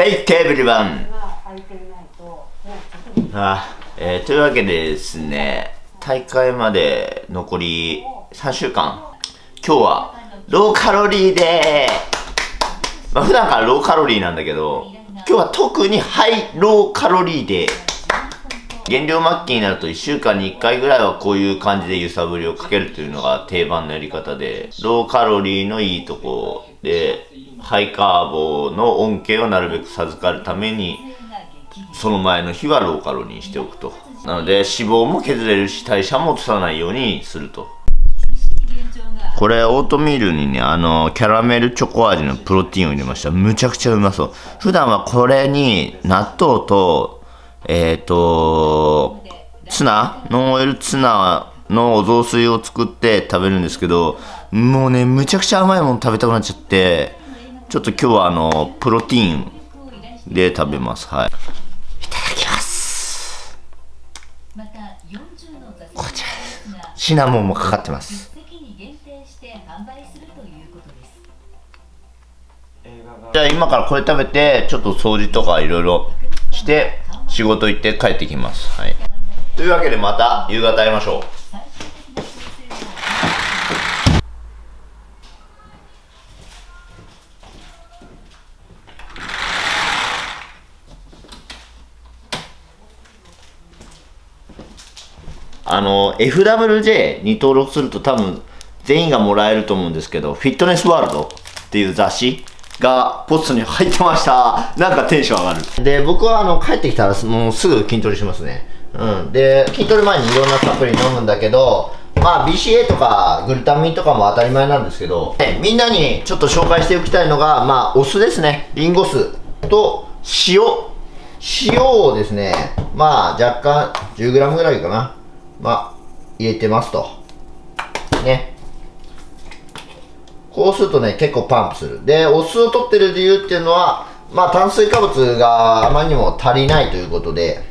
Take everyone! あえー、というわけでですね、大会まで残り3週間。今日はローカロリーでまあ普段からローカロリーなんだけど、今日は特にハイローカロリーで減量末期になると1週間に1回ぐらいはこういう感じで揺さぶりをかけるというのが定番のやり方で、ローカロリーのいいとこで、ハイカーボの恩恵をなるべく授かるために、その前の日はローカロリーにしておくと。なので脂肪も削れるし代謝も落とさないようにすると。これオートミールにね、あの、キャラメルチョコ味のプロテインを入れました。むちゃくちゃうまそう。普段はこれに納豆とえっ、ー、と、ツナノンオイルツナのお雑炊を作って食べるんですけど、もうね、むちゃくちゃ甘いもの食べたくなっちゃって、ちょっと今日はあの、プロテインで食べます。はい。いただきます。こちらシナモンもかかってます。じゃあ今からこれ食べて、ちょっと掃除とかいろいろして、仕事行って帰ってきます。はい。というわけでまた夕方会いましょう。あの、FWJ に登録すると多分全員がもらえると思うんですけど、フィットネスワールドっていう雑誌がポストに入ってました。なんかテンション上がる。で、僕はあの、帰ってきたらもうすぐ筋トレしますね。うん。で、筋トレ前にいろんなサプリ飲むんだけど、まあ BCA とかグルタミンとかも当たり前なんですけど、みんなにちょっと紹介しておきたいのが、まあお酢ですね。リンゴ酢と塩。塩をですね、まあ若干 10g ぐらいかな。まあ入れてますと。ね。こうするとね、結構パンプする。で、お酢を取ってる理由っていうのは、まあ炭水化物があまりにも足りないということで、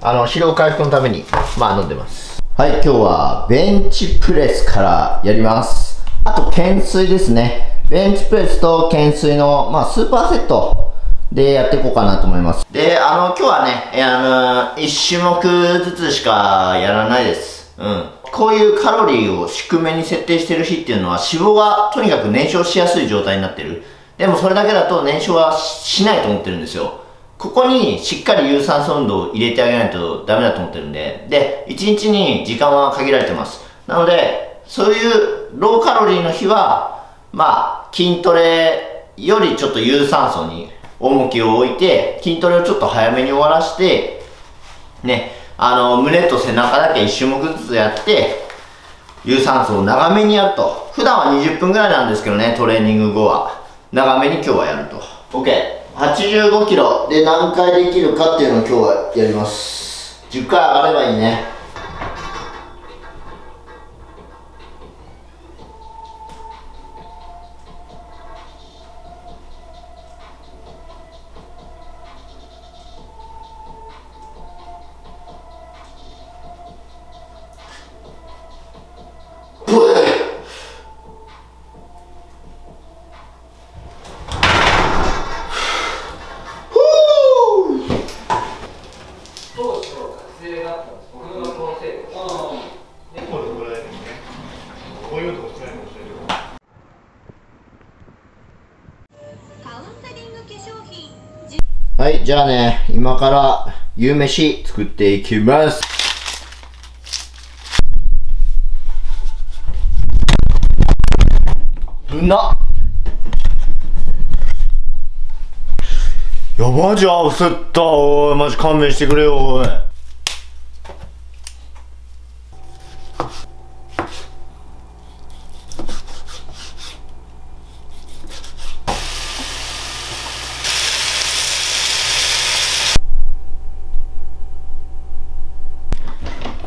あの、疲労回復のために、まあ飲んでます。はい、今日はベンチプレスからやります。あと、懸垂ですね。ベンチプレスと懸垂の、まあスーパーセットでやっていこうかなと思います。で、あの、今日はね、あの、1種目ずつしかやらないです。うん。こういうカロリーを低めに設定してる日っていうのは脂肪がとにかく燃焼しやすい状態になってる。でもそれだけだと燃焼はしないと思ってるんですよ。ここにしっかり有酸素運動を入れてあげないとダメだと思ってるんで。で、1日に時間は限られてます。なので、そういうローカロリーの日は、まあ、筋トレよりちょっと有酸素に重きを置いて、筋トレをちょっと早めに終わらして、ね、あの、胸と背中だけ1種目ずつやって、有酸素を長めにやると。普段は20分ぐらいなんですけどね、トレーニング後は。長めに今日はやると。OK。85キロで何回できるかっていうのを今日はやります。10回上がればいいね。じゃあね、今から夕飯作っていきます。ぶなやばじゃあ焦った。おいマジ勘弁してくれよおい。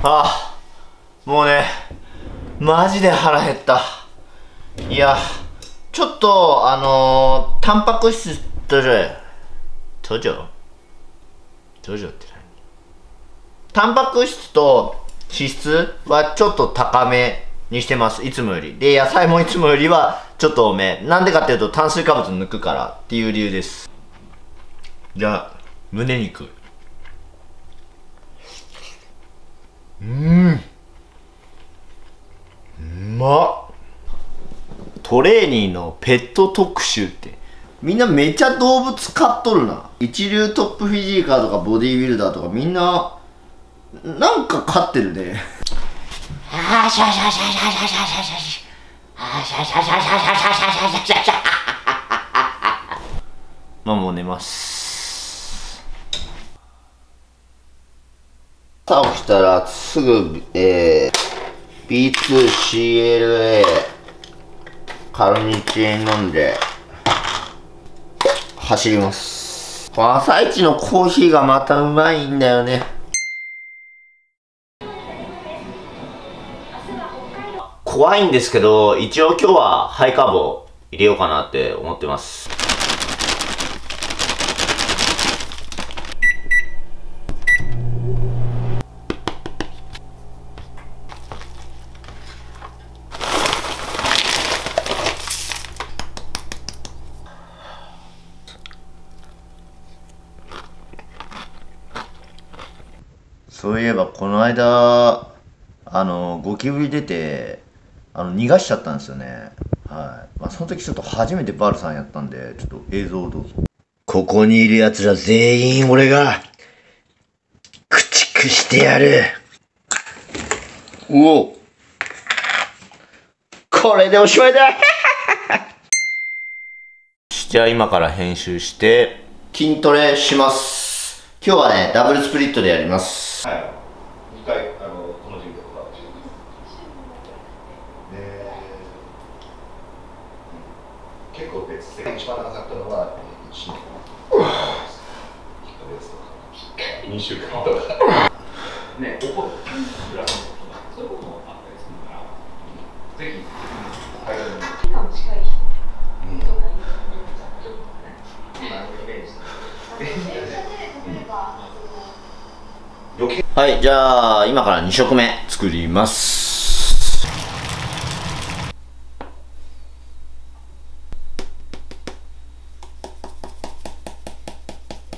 ああもうねマジで腹減った。いやちょっとあのー、タンパク質とじゃ途上途上って何？タンパク質と脂質はちょっと高めにしてます。いつもより。で野菜もいつもよりはちょっと多め。なんでかっていうと炭水化物抜くからっていう理由です。じゃあ胸肉。うん。うまっ。トレーニーのペット特集って。みんなめっちゃ動物飼っとるな。一流トップフィジーカーとかボディービルダーとかみんななんか飼ってるね。ああシャシャシャシャシャシャシャシャシャあシャシャシャシャシャシャシャシャシャシャまあもう寝ます朝起きたらすぐえー、B2CLA カルニチン飲んで走ります。この朝一のコーヒーがまたうまいんだよね。怖いんですけど一応今日はハイカーブを入れようかなって思ってます。そういえばこの間あのゴキブリ出てあの逃がしちゃったんですよね。はい。まあその時ちょっと初めてバルさんやったんでちょっと映像をどうぞ。ここにいる奴ら全員俺が駆逐してやる。うお。これでおしまいだ。じゃあ今から編集して筋トレします今日はねダブルスプリットでやります。はい。2回あのこの授業がで結構別世一番長かったのは1年。1ヶ月とか2週間。とかね、怒る裏のことがそういうこともあったりするから、ぜひ、はい。今も近い人うんとかにちょっとね、まあイメージ電車で例えばその余計はい、じゃあ、今から2食目作ります。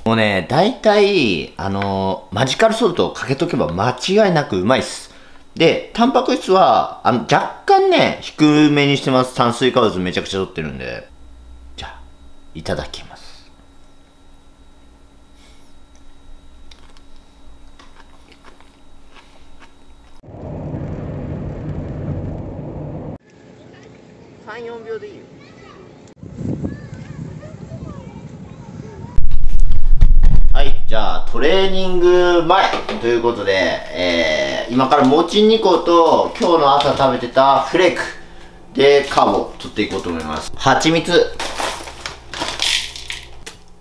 もうね、大体、あの、マジカルソルトをかけとけば間違いなくうまいっす。で、タンパク質は、あの、若干ね、低めにしてます。炭水化物めちゃくちゃ取ってるんで。じゃあ、いただきます。3、4秒でいいよ。はい、じゃあトレーニング前ということで、えー、今から餅2個と今日の朝食べてたフレークでカーブを取っていこうと思います。蜂蜜、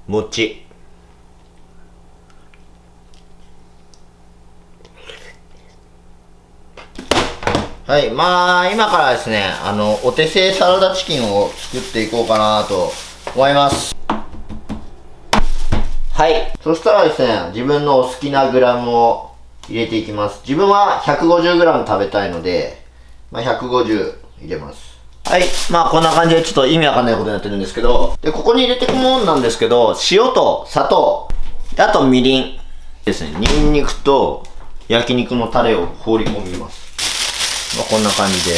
餅、はい、まあ、今からですね、あの、お手製サラダチキンを作っていこうかなと思います。はい。そしたらですね、自分のお好きなグラムを入れていきます。自分は150グラム食べたいので、まあ、150入れます。はい。まあ、こんな感じでちょっと意味わかんないことになってるんですけど、で、ここに入れていくもんなんですけど、塩と砂糖、であとみりんですね。ニンニクと焼肉のタレを放り込みます。まあ、こんな感じで。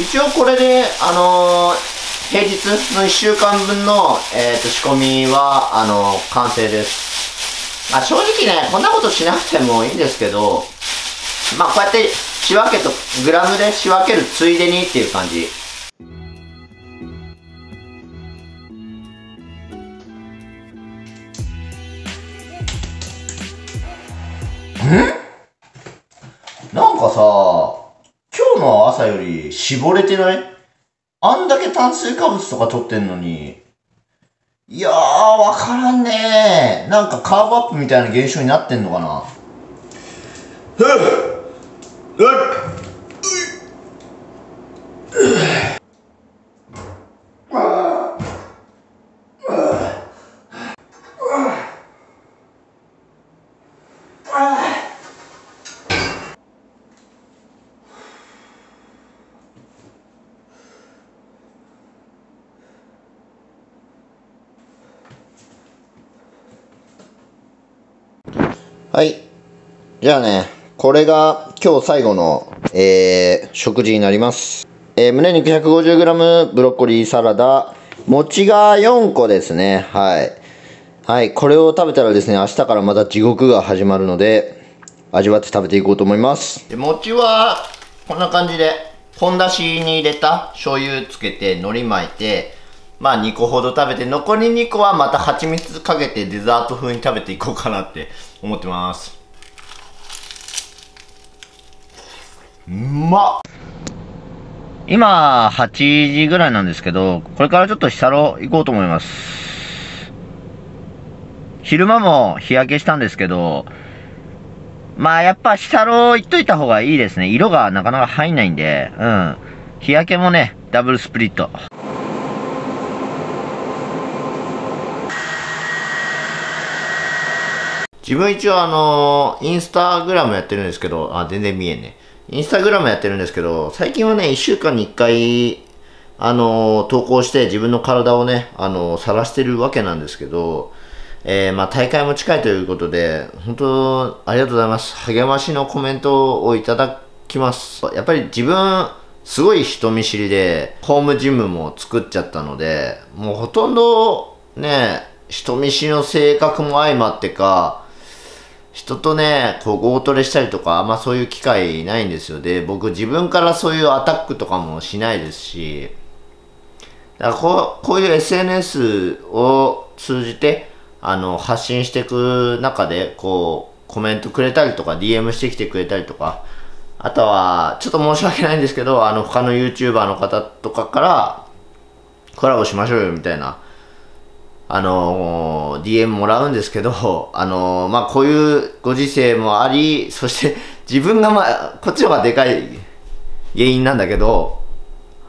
一応これで、あのー平日の1週間分の、えー、と仕込みは、あのー完成です。まあ、正直ね、こんなことしなくてもいいんですけど、まあ、こうやって仕分けと、グラムで仕分けるついでにっていう感じ。絞れてない？あんだけ炭水化物とか取ってんのに。いやー、わからんねー。なんかカーブアップみたいな現象になってんのかな。ふっ？うっ？はい。じゃあね、これが今日最後の、えー、食事になります。えー、胸肉 150g、ブロッコリーサラダ、餅が4個ですね。はい。はい。これを食べたらですね、明日からまた地獄が始まるので、味わって食べていこうと思います。で餅は、こんな感じで、ポン出しに入れた醤油つけて、海苔巻いて、まあ2個ほど食べて、残り2個はまた蜂蜜かけてデザート風に食べていこうかなって思ってます。うまっ今、8時ぐらいなんですけど、これからちょっと日サロ行こうと思います。昼間も日焼けしたんですけど、まあやっぱ日サロ行っといた方がいいですね。色がなかなか入んないんで、うん。日焼けもね、ダブルスプリット。自分一応あのインスタグラムやってるんですけど、あ、全然見えんね。インスタグラムやってるんですけど、最近はね、1週間に1回、あの投稿して自分の体をね、あの晒してるわけなんですけど、えー、まあ大会も近いということで、本当ありがとうございます。励ましのコメントをいただきます。やっぱり自分、すごい人見知りで、ホームジムも作っちゃったので、もうほとんどね、人見知りの性格も相まってか、人とね、こう、ゴートレしたりとか、あんまそういう機会ないんですよ。で、僕自分からそういうアタックとかもしないですし、だからこうこういう SNS を通じて、あの、発信していく中で、こう、コメントくれたりとか、DM してきてくれたりとか、あとは、ちょっと申し訳ないんですけど、あの、他の YouTuber の方とかから、コラボしましょうよ、みたいな、あの DM もらうんですけど、あのまあ、こういうご時世もあり、そして自分がまあ、こっちの方がでかい原因なんだけど、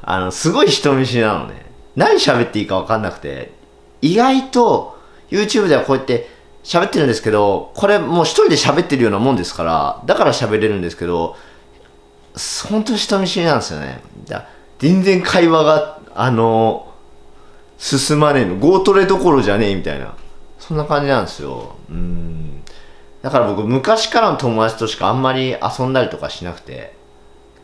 あの、すごい人見知りなのね。何喋っていいか分かんなくて、意外と YouTube ではこうやって喋ってるんですけど、これもう一人で喋ってるようなもんですから、だから喋れるんですけど、本当人見知りなんですよね。全然会話が、あの進まねえの。ゴートレどころじゃねえみたいな。そんな感じなんですよ。うん。だから僕、昔からの友達としかあんまり遊んだりとかしなくて、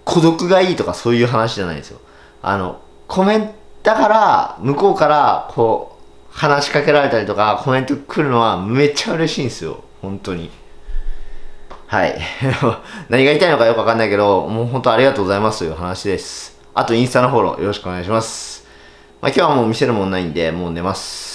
孤独がいいとかそういう話じゃないんですよ。あの、コメントから、向こうから、こう、話しかけられたりとか、コメント来るのはめっちゃ嬉しいんですよ。本当に。はい。何が言いたいのかよくわかんないけど、もう本当ありがとうございますという話です。あとインスタのフォローよろしくお願いします。まあ、今日はもう見せるもんないんで、もう寝ます。